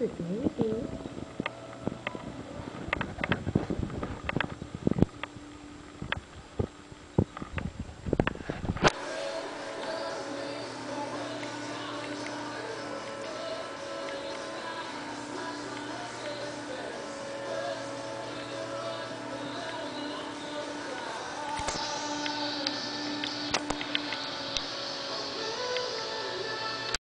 子点一。